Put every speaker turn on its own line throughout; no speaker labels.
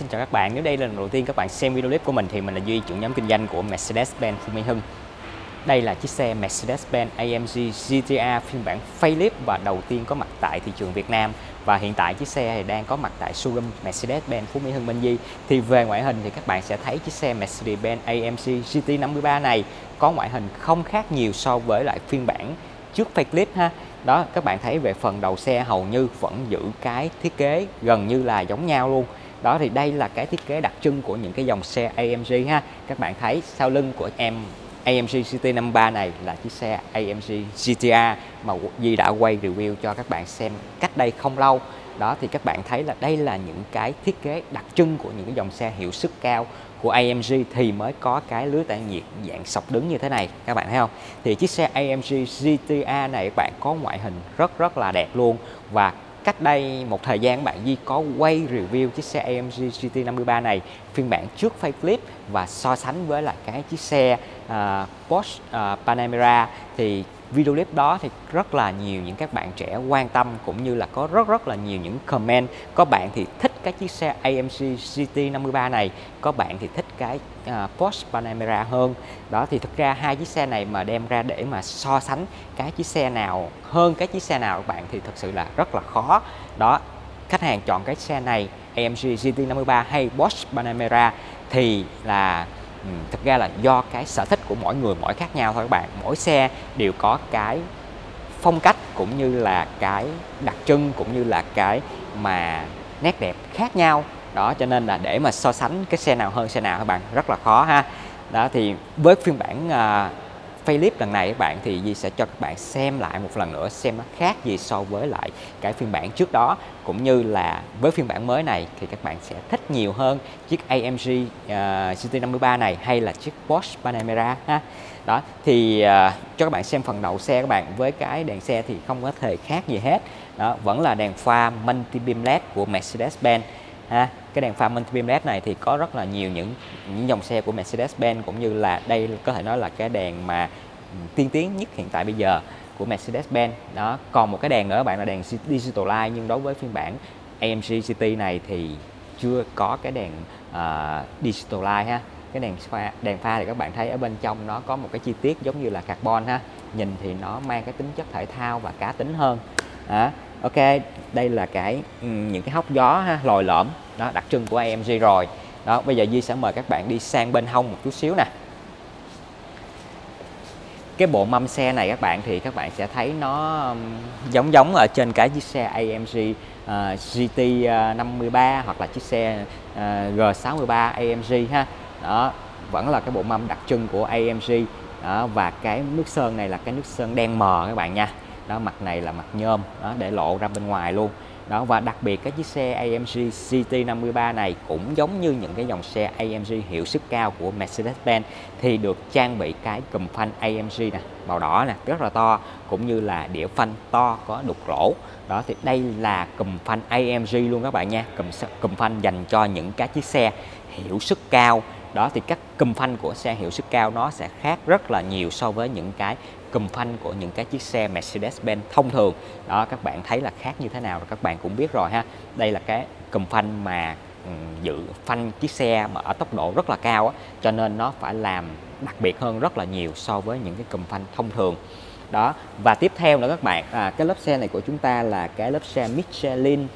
Xin chào các bạn. Nếu đây là lần đầu tiên các bạn xem video clip của mình thì mình là Duy, trưởng nhóm kinh doanh của Mercedes-Benz Phú Mỹ Hưng. Đây là chiếc xe Mercedes-Benz AMG GTR phiên bản facelift và đầu tiên có mặt tại thị trường Việt Nam và hiện tại chiếc xe này đang có mặt tại showroom Mercedes-Benz Phú Mỹ Hưng Minh Di. Thì về ngoại hình thì các bạn sẽ thấy chiếc xe Mercedes-Benz AMG GT53 này có ngoại hình không khác nhiều so với lại phiên bản trước facelift ha đó các bạn thấy về phần đầu xe hầu như vẫn giữ cái thiết kế gần như là giống nhau luôn đó thì đây là cái thiết kế đặc trưng của những cái dòng xe AMG ha. Các bạn thấy sau lưng của em AMG GT53 này là chiếc xe AMG GTR mà Di đã quay review cho các bạn xem cách đây không lâu. Đó thì các bạn thấy là đây là những cái thiết kế đặc trưng của những cái dòng xe hiệu suất cao của AMG thì mới có cái lưới tản nhiệt dạng sọc đứng như thế này. Các bạn thấy không? Thì chiếc xe AMG GTR này các bạn có ngoại hình rất rất là đẹp luôn. Và cách đây một thời gian bạn Di có quay review chiếc xe AMG GT53 này phiên bản trước facelift và so sánh với lại cái chiếc xe uh, Porsche uh, Panamera. Thì video clip đó thì rất là nhiều những các bạn trẻ quan tâm cũng như là có rất rất là nhiều những comment. Có bạn thì thích cái chiếc xe AMG GT53 này có bạn thì thích cái uh, Porsche Panamera hơn. Đó thì thực ra hai chiếc xe này mà đem ra để mà so sánh cái chiếc xe nào hơn cái chiếc xe nào các bạn thì thực sự là rất là khó. Đó khách hàng chọn cái xe này AMG GT53 hay Porsche Panamera thì là Ừ, thực ra là do cái sở thích của mỗi người mỗi khác nhau thôi các bạn. Mỗi xe đều có cái phong cách cũng như là cái đặc trưng cũng như là cái mà nét đẹp khác nhau. Đó cho nên là để mà so sánh cái xe nào hơn xe nào các bạn rất là khó ha. Đó thì với phiên bản uh, facelift lần này các bạn thì Di sẽ cho các bạn xem lại một lần nữa xem nó khác gì so với lại cái phiên bản trước đó. Cũng như là với phiên bản mới này thì các bạn sẽ thích nhiều hơn chiếc AMG uh, GT53 này hay là chiếc Porsche Panamera ha. Đó thì uh, cho các bạn xem phần đầu xe các bạn với cái đèn xe thì không có thể khác gì hết. Đó vẫn là đèn pha multi beam led của Mercedes-Benz ha. Cái đèn pha multi beam led này thì có rất là nhiều những những dòng xe của Mercedes-Benz cũng như là đây có thể nói là cái đèn mà ừ, tiên tiến nhất hiện tại bây giờ của Mercedes-Benz. Đó còn một cái đèn nữa các bạn là đèn digital light nhưng đối với phiên bản AMG GT này thì chưa có cái đèn uh, digital light ha. Cái đèn pha đèn pha thì các bạn thấy ở bên trong nó có một cái chi tiết giống như là carbon ha. Nhìn thì nó mang cái tính chất thể thao và cá tính hơn đó ok đây là cái ừ, những cái hốc gió ha, lồi lõm. Đó đặc trưng của AMG rồi. Đó bây giờ Di sẽ mời các bạn đi sang bên hông một chút xíu nè. Cái bộ mâm xe này các bạn thì các bạn sẽ thấy nó giống giống ở trên cái chiếc xe AMG uh, GT53 hoặc là chiếc xe uh, G63 AMG ha. Đó vẫn là cái bộ mâm đặc trưng của AMG đó, và cái nước sơn này là cái nước sơn đen mờ các bạn nha đó, mặt này là mặt nhôm, đó, để lộ ra bên ngoài luôn. Đó, và đặc biệt cái chiếc xe AMG GT53 này cũng giống như những cái dòng xe AMG hiệu suất cao của Mercedes-Benz, thì được trang bị cái cùm phanh AMG nè, màu đỏ nè, rất là to, cũng như là đĩa phanh to có đục lỗ đó, thì đây là cùm phanh AMG luôn các bạn nha cùm cùm phanh dành cho những cái chiếc xe hiệu suất cao đó thì các cùm phanh của xe hiệu suất cao nó sẽ khác rất là nhiều so với những cái cùm phanh của những cái chiếc xe Mercedes-Benz thông thường. Đó các bạn thấy là khác như thế nào rồi các bạn cũng biết rồi ha. Đây là cái cùm phanh mà ừ, giữ phanh chiếc xe mà ở tốc độ rất là cao á, cho nên nó phải làm đặc biệt hơn rất là nhiều so với những cái cùm phanh thông thường. Đó và tiếp theo nữa các bạn à, cái lớp xe này của chúng ta là cái lớp xe Michelin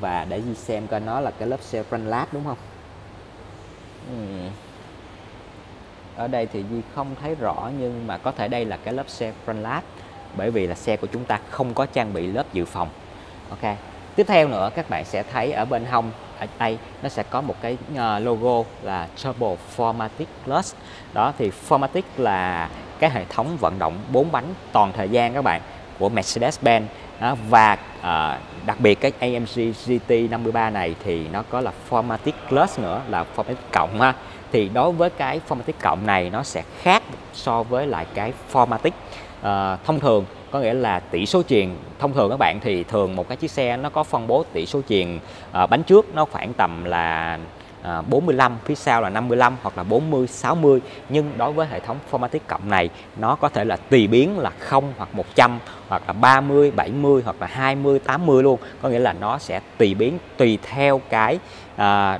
và để đi xem coi nó là cái lớp xe Frontlap đúng không? Ừ ở đây thì Di không thấy rõ nhưng mà có thể đây là cái lớp xe front lap bởi vì là xe của chúng ta không có trang bị lớp dự phòng. Ok tiếp theo nữa các bạn sẽ thấy ở bên hông ở đây nó sẽ có một cái ờ, logo là Turbo Formatic Plus. Đó thì Formatic là cái hệ thống vận động 4 bánh toàn thời gian các bạn của Mercedes-Benz. Đó, và à, đặc biệt cái AMG GT53 này thì nó có là Formatic Plus nữa là Formatic cộng ha thì đối với cái Formatic cộng này nó sẽ khác so với lại cái Formatic. Uh, thông thường có nghĩa là tỷ số truyền thông thường các bạn thì thường một cái chiếc xe nó có phân bố tỷ số truyền uh, ờ, bánh trước nó khoảng tầm là À, 45 phía sau là 55 hoặc là 40 60 nhưng đối với hệ thống Formatic cộng này nó có thể là tùy biến là 0 hoặc 100 hoặc là 30 70 hoặc là 20 80 luôn. Có nghĩa là nó sẽ tùy biến tùy theo cái à,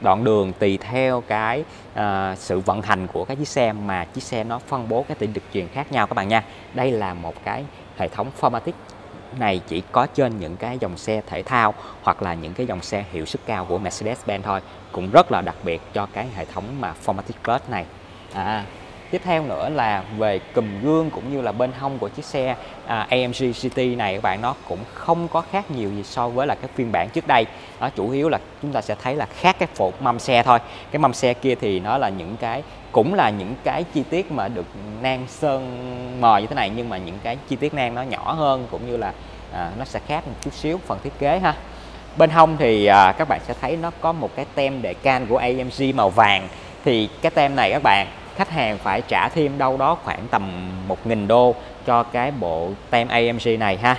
đoạn đường tùy theo cái à, sự vận hành của cái chiếc xe mà chiếc xe nó phân bố cái tỷ lực truyền khác nhau các bạn nha. Đây là một cái hệ thống Formatic này chỉ có trên những cái dòng xe thể thao hoặc là những cái dòng xe hiệu suất cao của Mercedes-Benz thôi cũng rất là đặc biệt cho cái hệ thống mà Formatic Plus này. À, tiếp theo nữa là về cùm gương cũng như là bên hông của chiếc xe à, AMG GT này các bạn nó cũng không có khác nhiều gì so với là cái phiên bản trước đây. Đó chủ yếu là chúng ta sẽ thấy là khác cái phụ mâm xe thôi. Cái mâm xe kia thì nó là những cái cũng là những cái chi tiết mà được nang sơn mờ như thế này nhưng mà những cái chi tiết nang nó nhỏ hơn cũng như là à, nó sẽ khác một chút xíu phần thiết kế ha. Bên hông thì à, các bạn sẽ thấy nó có một cái tem đề can của AMG màu vàng. Thì cái tem này các bạn khách hàng phải trả thêm đâu đó khoảng tầm 1.000 đô cho cái bộ tem AMG này ha.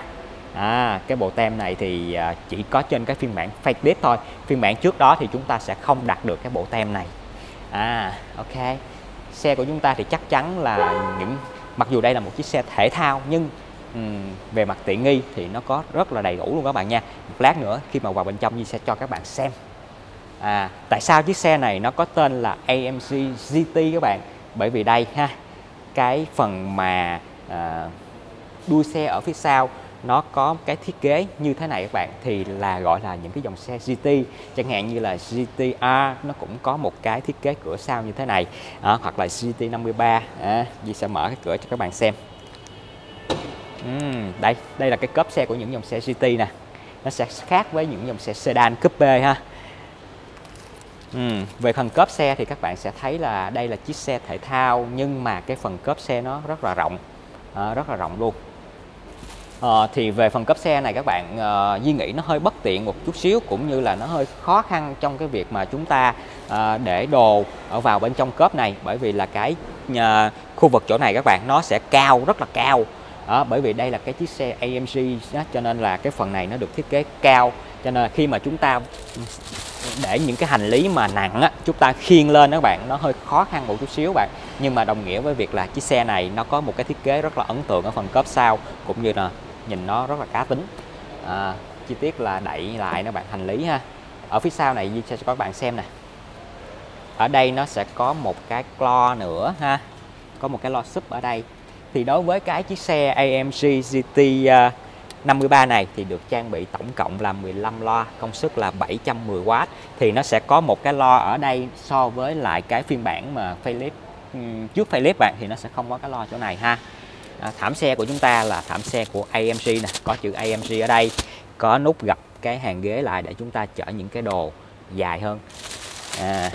À, cái bộ tem này thì à, chỉ có trên cái phiên bản facelift thôi. Phiên bản trước đó thì chúng ta sẽ không đặt được cái bộ tem này. À ok. Xe của chúng ta thì chắc chắn là những mặc dù đây là một chiếc xe thể thao nhưng um, về mặt tiện nghi thì nó có rất là đầy đủ luôn các bạn nha. Một lát nữa khi mà vào bên trong Di sẽ cho các bạn xem. À, tại sao chiếc xe này nó có tên là AMG GT các bạn? Bởi vì đây ha cái phần mà à, đuôi xe ở phía sau nó có cái thiết kế như thế này các bạn thì là gọi là những cái dòng xe GT chẳng hạn như là GTR nó cũng có một cái thiết kế cửa sau như thế này. À, hoặc là GT53 à, Di sẽ mở cái cửa cho các bạn xem. Uhm, đây đây là cái cốp xe của những dòng xe GT nè. Nó sẽ khác với những dòng xe sedan coupe ha. Ừ, về phần cốp xe thì các bạn sẽ thấy là đây là chiếc xe thể thao nhưng mà cái phần cốp xe nó rất là rộng. À, rất là rộng luôn. À, thì về phần cốp xe này các bạn à, Duy nghĩ nó hơi bất tiện một chút xíu cũng như là nó hơi khó khăn trong cái việc mà chúng ta à, để đồ ở vào bên trong cốp này. Bởi vì là cái à, khu vực chỗ này các bạn nó sẽ cao rất là cao. À, bởi vì đây là cái chiếc xe AMG đó, cho nên là cái phần này nó được thiết kế cao cho nên là khi mà chúng ta để những cái hành lý mà nặng á chúng ta khiêng lên đó các bạn nó hơi khó khăn một chút xíu bạn. Nhưng mà đồng nghĩa với việc là chiếc xe này nó có một cái thiết kế rất là ấn tượng ở phần cốp sau cũng như là nhìn nó rất là cá tính. À, chi tiết là đẩy lại nó bạn hành lý ha. Ở phía sau này Duy sẽ cho các bạn xem nè. Ở đây nó sẽ có một cái clo nữa ha. Có một cái lo súp ở đây. Thì đối với cái chiếc xe AMG GT à, 53 này thì được trang bị tổng cộng là 15 loa công suất là 710W thì nó sẽ có một cái lo ở đây so với lại cái phiên bản mà facelift ừ, trước facelift bạn thì nó sẽ không có cái lo chỗ này ha. À, thảm xe của chúng ta là thảm xe của AMG nè có chữ AMG ở đây. Có nút gập cái hàng ghế lại để chúng ta chở những cái đồ dài hơn. À,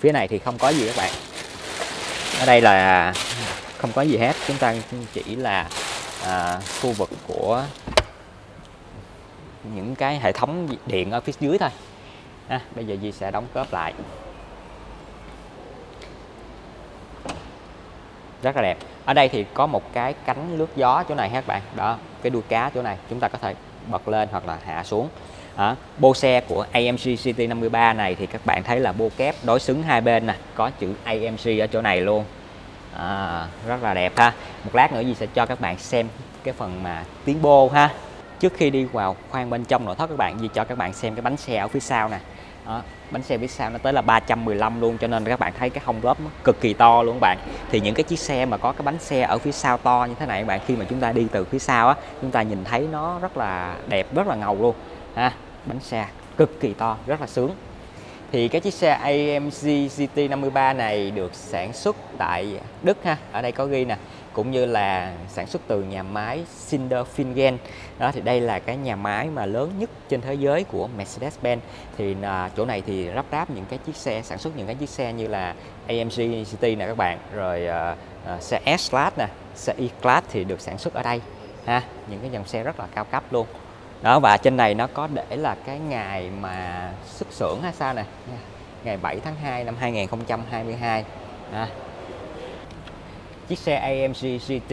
phía này thì không có gì các bạn. Ở đây là không có gì hết chúng ta chỉ là à, khu vực của những cái hệ thống điện ở phía dưới thôi. À, bây giờ Di sẽ đóng cớp lại. Rất là đẹp. Ở đây thì có một cái cánh lướt gió chỗ này các bạn. Đó cái đuôi cá chỗ này. Chúng ta có thể bật lên hoặc là hạ xuống. À, bô xe của AMG GT53 này thì các bạn thấy là bô kép đối xứng hai bên nè. Có chữ AMG ở chỗ này luôn à, rất là đẹp ha. Một lát nữa gì sẽ cho các bạn xem cái phần mà tiến bô ha. Trước khi đi vào khoang bên trong nội thất các bạn gì cho các bạn xem cái bánh xe ở phía sau nè. Đó, bánh xe phía sau nó tới là 315 luôn cho nên các bạn thấy cái hông lốp cực kỳ to luôn các bạn. Thì những cái chiếc xe mà có cái bánh xe ở phía sau to như thế này các bạn khi mà chúng ta đi từ phía sau á chúng ta nhìn thấy nó rất là đẹp rất là ngầu luôn. Ha bánh xe cực kỳ to rất là sướng thì cái chiếc xe AMG GT53 này được sản xuất tại Đức ha. Ở đây có ghi nè. Cũng như là sản xuất từ nhà máy Sinderfingen đó thì đây là cái nhà máy mà lớn nhất trên thế giới của Mercedes-Benz. Thì à, chỗ này thì lắp ráp những cái chiếc xe sản xuất những cái chiếc xe như là AMG GT nè các bạn. Rồi à, à, xe S-Class nè xe E-Class thì được sản xuất ở đây ha. Những cái dòng xe rất là cao cấp luôn đó và trên này nó có để là cái ngày mà xuất xưởng hay sao nè. Ngày 7 tháng 2 năm 2022 à. chiếc xe AMG GT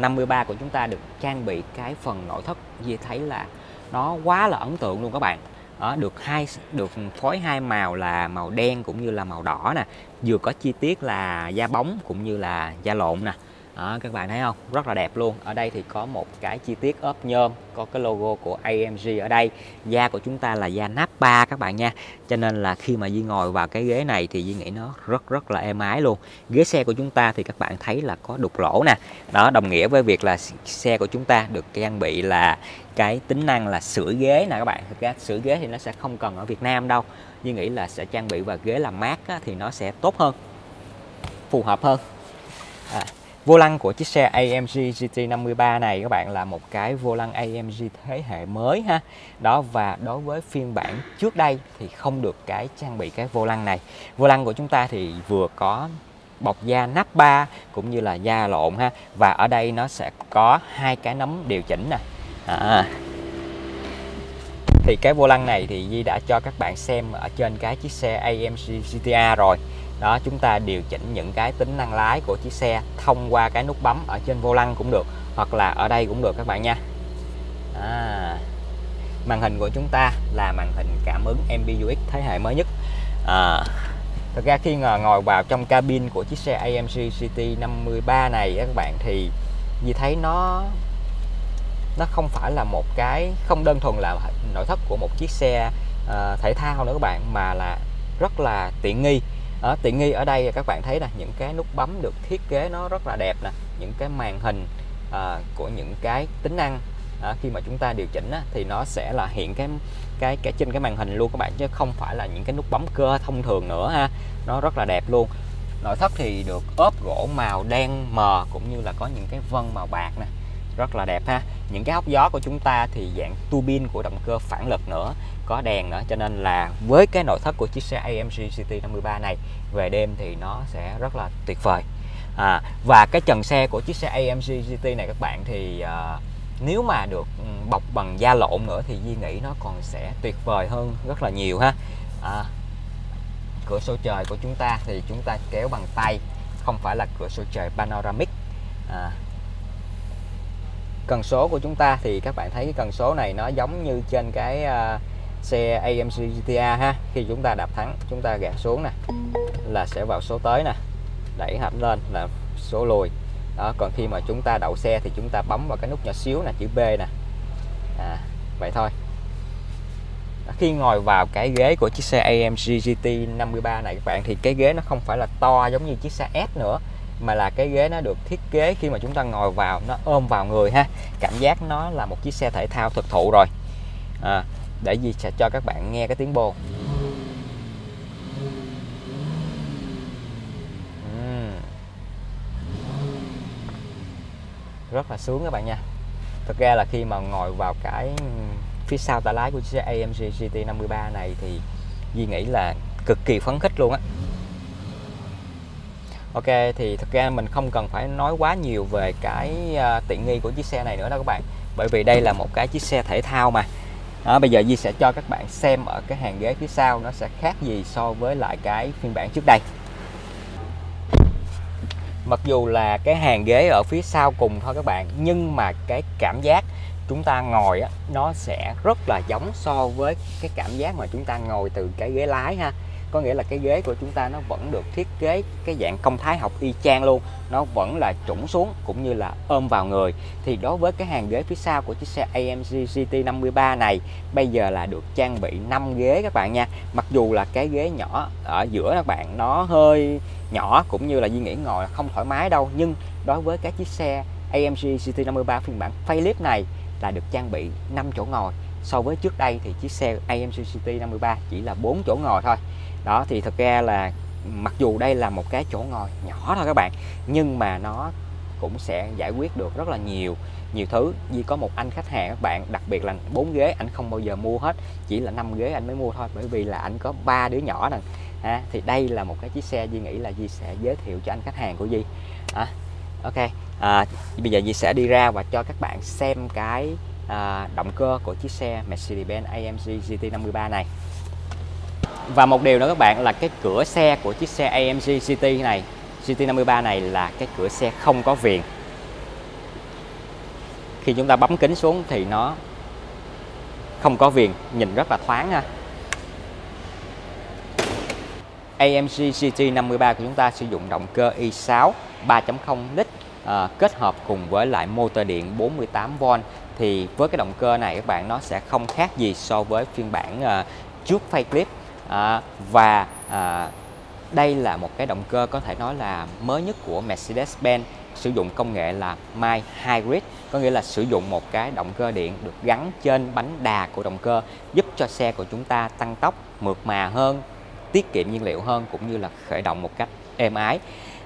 53 của chúng ta được trang bị cái phần nội thất. Gì thấy là nó quá là ấn tượng luôn các bạn. Đó, được hai được phối hai màu là màu đen cũng như là màu đỏ nè. Vừa có chi tiết là da bóng cũng như là da lộn nè đó, các bạn thấy không? Rất là đẹp luôn. Ở đây thì có một cái chi tiết ốp nhôm có cái logo của AMG ở đây. Da của chúng ta là da Nappa các bạn nha. Cho nên là khi mà Di ngồi vào cái ghế này thì Di nghĩ nó rất rất là êm ái luôn. Ghế xe của chúng ta thì các bạn thấy là có đục lỗ nè. Đó đồng nghĩa với việc là xe của chúng ta được trang bị là cái tính năng là sửa ghế nè các bạn. Thực ra sửa ghế thì nó sẽ không cần ở Việt Nam đâu. Di nghĩ là sẽ trang bị vào ghế làm mát á, thì nó sẽ tốt hơn phù hợp hơn. À, Vô lăng của chiếc xe AMG GT53 này các bạn là một cái vô lăng AMG thế hệ mới ha. Đó, và đối với phiên bản trước đây thì không được cái trang bị cái vô lăng này. Vô lăng của chúng ta thì vừa có bọc da nắp ba cũng như là da lộn ha, và ở đây nó sẽ có hai cái nấm điều chỉnh nè à. thì cái vô lăng này thì Di đã cho các bạn xem ở trên cái chiếc xe AMG GTA rồi đó chúng ta điều chỉnh những cái tính năng lái của chiếc xe thông qua cái nút bấm ở trên vô lăng cũng được hoặc là ở đây cũng được các bạn nha. À, màn hình của chúng ta là màn hình cảm ứng MBUX thế hệ mới nhất. À, thực ra khi ngồi vào trong cabin của chiếc xe AMG GT53 này các bạn thì vì thấy nó nó không phải là một cái không đơn thuần là nội thất của một chiếc xe uh, thể thao nữa các bạn mà là rất là tiện nghi ở tiện nghi ở đây các bạn thấy là những cái nút bấm được thiết kế nó rất là đẹp nè những cái màn hình à, của những cái tính năng à, khi mà chúng ta điều chỉnh á, thì nó sẽ là hiện cái cái cái trên cái màn hình luôn các bạn chứ không phải là những cái nút bấm cơ thông thường nữa ha. Nó rất là đẹp luôn. Nội thất thì được ốp gỗ màu đen mờ cũng như là có những cái vân màu bạc nè rất là đẹp ha. Những cái hốc gió của chúng ta thì dạng tuabin của động cơ phản lực nữa có đèn nữa. Cho nên là với cái nội thất của chiếc xe AMG GT53 này về đêm thì nó sẽ rất là tuyệt vời. À, và cái trần xe của chiếc xe AMG GT này các bạn thì à, nếu mà được ừ, bọc bằng da lộn nữa thì Di nghĩ nó còn sẽ tuyệt vời hơn rất là nhiều ha. À, cửa sổ trời của chúng ta thì chúng ta kéo bằng tay không phải là cửa sổ trời panoramic. À, cần số của chúng ta thì các bạn thấy cái cần số này nó giống như trên cái uh, xe AMG GTA ha. Khi chúng ta đạp thắng chúng ta gạt xuống nè là sẽ vào số tới nè. Đẩy hẳn lên là số lùi. Đó còn khi mà chúng ta đậu xe thì chúng ta bấm vào cái nút nhỏ xíu là chữ B nè. À, vậy thôi. Khi ngồi vào cái ghế của chiếc xe AMG GT 53 này các bạn thì cái ghế nó không phải là to giống như chiếc xe S nữa mà là cái ghế nó được thiết kế khi mà chúng ta ngồi vào nó ôm vào người ha. Cảm giác nó là một chiếc xe thể thao thực thụ rồi. À, để gì sẽ cho các bạn nghe cái tiếng bô. Rất là sướng các bạn nha. Thực ra là khi mà ngồi vào cái phía sau tay lái của chiếc xe AMG GT53 này thì Duy nghĩ là cực kỳ phấn khích luôn á. Ok thì thực ra mình không cần phải nói quá nhiều về cái à, tiện nghi của chiếc xe này nữa đó các bạn. Bởi vì đây là một cái chiếc xe thể thao mà. Đó, bây giờ Di sẽ cho các bạn xem ở cái hàng ghế phía sau nó sẽ khác gì so với lại cái phiên bản trước đây. Mặc dù là cái hàng ghế ở phía sau cùng thôi các bạn nhưng mà cái cảm giác chúng ta ngồi á, nó sẽ rất là giống so với cái cảm giác mà chúng ta ngồi từ cái ghế lái ha có nghĩa là cái ghế của chúng ta nó vẫn được thiết kế cái dạng công thái học y chang luôn. Nó vẫn là trũng xuống cũng như là ôm vào người. Thì đối với cái hàng ghế phía sau của chiếc xe AMG GT53 này, bây giờ là được trang bị 5 ghế các bạn nha. Mặc dù là cái ghế nhỏ ở giữa các bạn, nó hơi nhỏ cũng như là Duy nghĩ ngồi không thoải mái đâu. Nhưng đối với các chiếc xe AMG GT53 phiên bản facelift này là được trang bị 5 chỗ ngồi. So với trước đây thì chiếc xe AMG GT53 chỉ là 4 chỗ ngồi thôi đó thì thật ra là mặc dù đây là một cái chỗ ngồi nhỏ thôi các bạn nhưng mà nó cũng sẽ giải quyết được rất là nhiều nhiều thứ. Vì có một anh khách hàng các bạn đặc biệt là bốn ghế anh không bao giờ mua hết chỉ là năm ghế anh mới mua thôi bởi vì là anh có ba đứa nhỏ nè. À, thì đây là một cái chiếc xe Di nghĩ là Di sẽ giới thiệu cho anh khách hàng của Di à, ok à, bây giờ Di sẽ đi ra và cho các bạn xem cái à, động cơ của chiếc xe Mercedes-Benz AMG GT53 này và một điều nữa các bạn là cái cửa xe của chiếc xe AMG GT này GT53 này là cái cửa xe không có viền. Khi chúng ta bấm kính xuống thì nó không có viền nhìn rất là thoáng ha. AMG GT 53 của chúng ta sử dụng động cơ i6 3.0 lít à, kết hợp cùng với lại motor điện 48V thì với cái động cơ này các bạn nó sẽ không khác gì so với phiên bản à, trước facelift à, và à, đây là một cái động cơ có thể nói là mới nhất của Mercedes-Benz sử dụng công nghệ là My Hybrid có nghĩa là sử dụng một cái động cơ điện được gắn trên bánh đà của động cơ giúp cho xe của chúng ta tăng tốc mượt mà hơn tiết kiệm nhiên liệu hơn cũng như là khởi động một cách êm ái.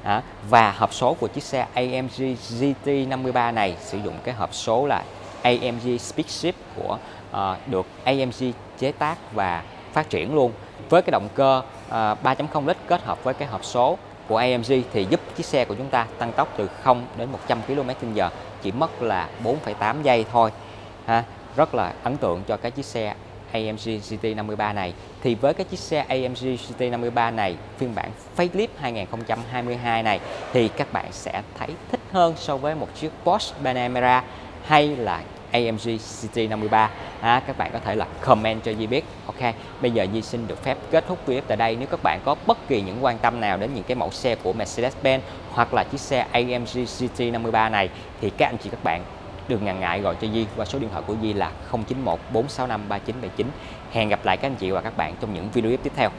À, và hộp số của chiếc xe AMG GT53 này sử dụng cái hộp số là AMG Speedship của uh, được AMG chế tác và phát triển luôn. Với cái động cơ à, 3.0 lít kết hợp với cái hộp số của AMG thì giúp chiếc xe của chúng ta tăng tốc từ 0 đến 100 km/h chỉ mất là 4,8 giây thôi ha. Rất là ấn tượng cho cái chiếc xe AMG GT53 này. Thì với cái chiếc xe AMG GT53 này phiên bản facelift 2022 này thì các bạn sẽ thấy thích hơn so với một chiếc Porsche Panamera hay là AMG GT53 à, các bạn có thể là comment cho Di biết Ok? Bây giờ Di xin được phép kết thúc clip tại đây. Nếu các bạn có bất kỳ những quan tâm nào đến những cái mẫu xe của Mercedes-Benz hoặc là chiếc xe AMG GT53 này thì các anh chị các bạn đừng ngần ngại gọi cho Di qua số điện thoại của Di là 091 465 3979 hẹn gặp lại các anh chị và các bạn trong những video tiếp theo.